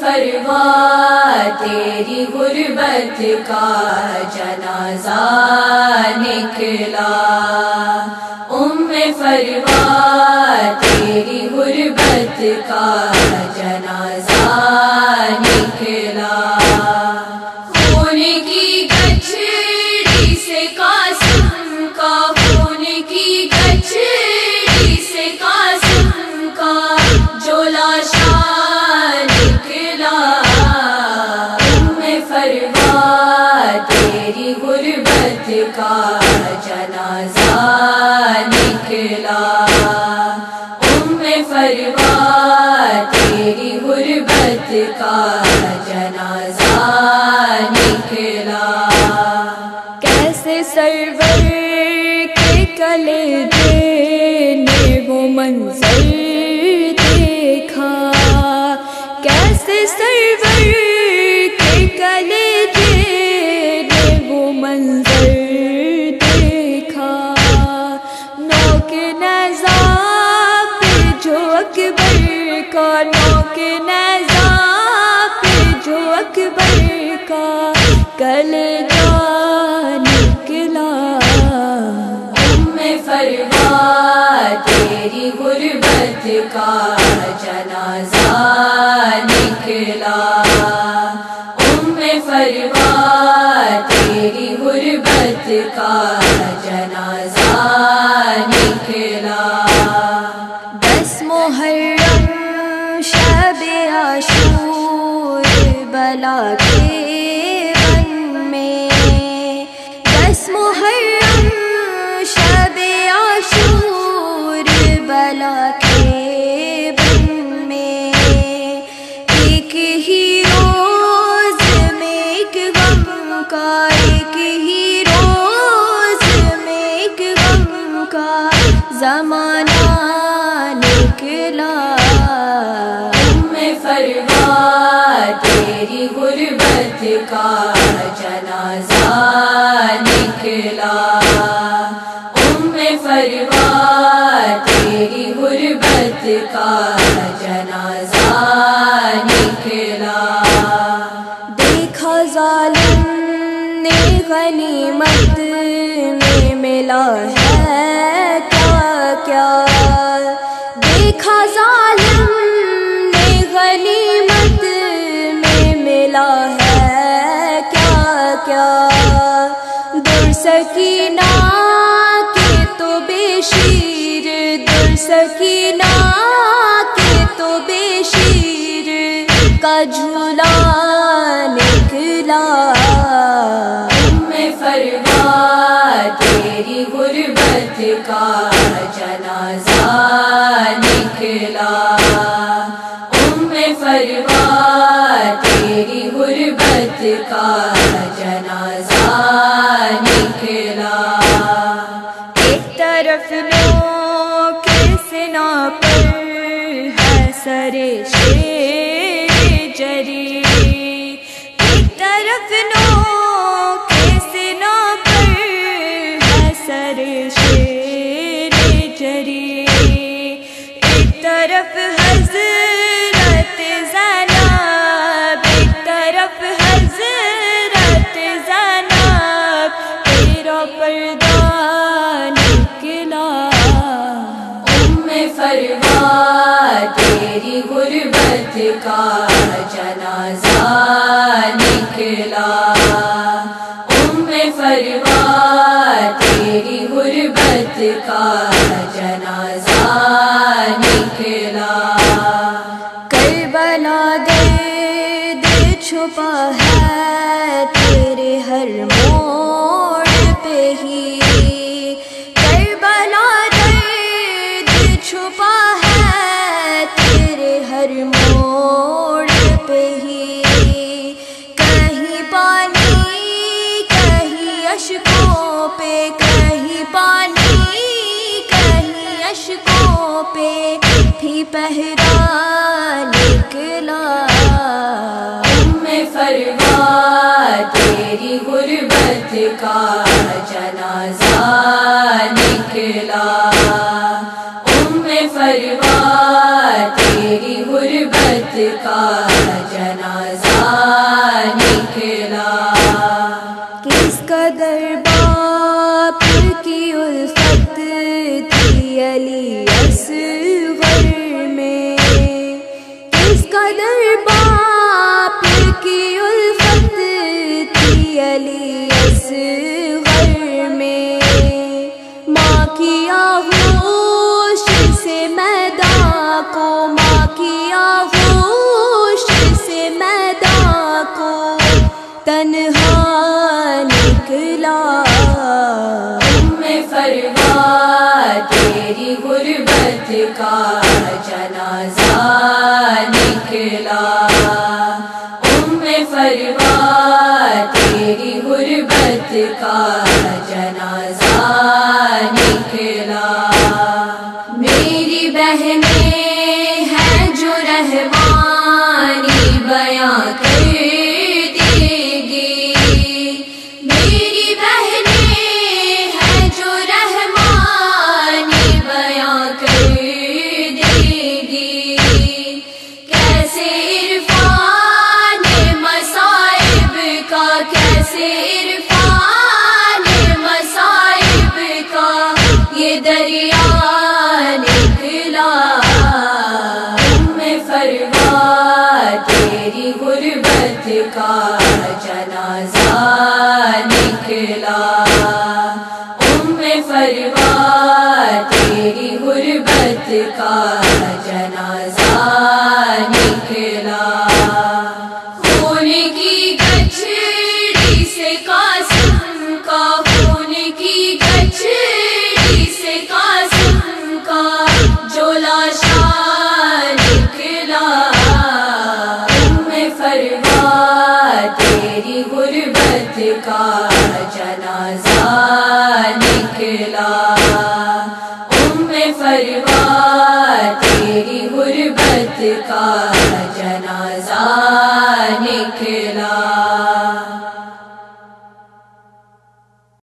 فروا تیری غربت کا جنازہ نکلا۔ ام فروا تیری غربت کا جنازہ نکلا۔ ام تیری غربت کا کا نوک نظا پہ جو اکبر کا کل جا نکلا۔ ام فروا تیری غربت کا جنازہ نکلا۔ ام فروا تیری غربت کا جنازہ نکلا۔ دس محرم شب عاشور بلا کے بن میں۔ دس محرم شب عاشور بلا کے بن میں۔ ایک ہی روز میں ایک غم کا، ایک ہی روز میں ایک غم کا۔ زمانہ غربت کا جنازہ نکلا۔ ام فروا تیری غربت کا جنازہ نکلا۔ دیکھا ظالم نے غنیمت میں ملا ہے۔ کا جھولا نکلا ام فروا تیری غربت کا جنازہ نکلا۔ ام فروا تیری غربت کا جنازہ نکلا۔ ایک طرف نو کے سنا پر ہے سر شیر۔ طرف حضرت زینب ایک طرف حضرت زینب تیرا پردہ نکلا۔ ام فروا غربت کا جنازہ نکلا۔ کربلا دے گرد چھپا ہے۔ کہیں پہ بھی پہرا نکلا ام فروا تیری غربت کا جنازہ نکلا۔ ام فروا تیری غربت کا جنازہ نکلا۔ کس قدر کو تنہا نکلا میں فروا تیری غربت کا جنازہ نکلا۔ ام فروا تیری غربت کا کا جنازہ نکلا۔ خون کی گچڑی سے قاسم کا، خون کی گچڑی سے قاسم کا جو لاشا نکلا۔ ام فروا تیری غربت کا جنازہ نکلا۔ فروا کا جنازہ نکلا۔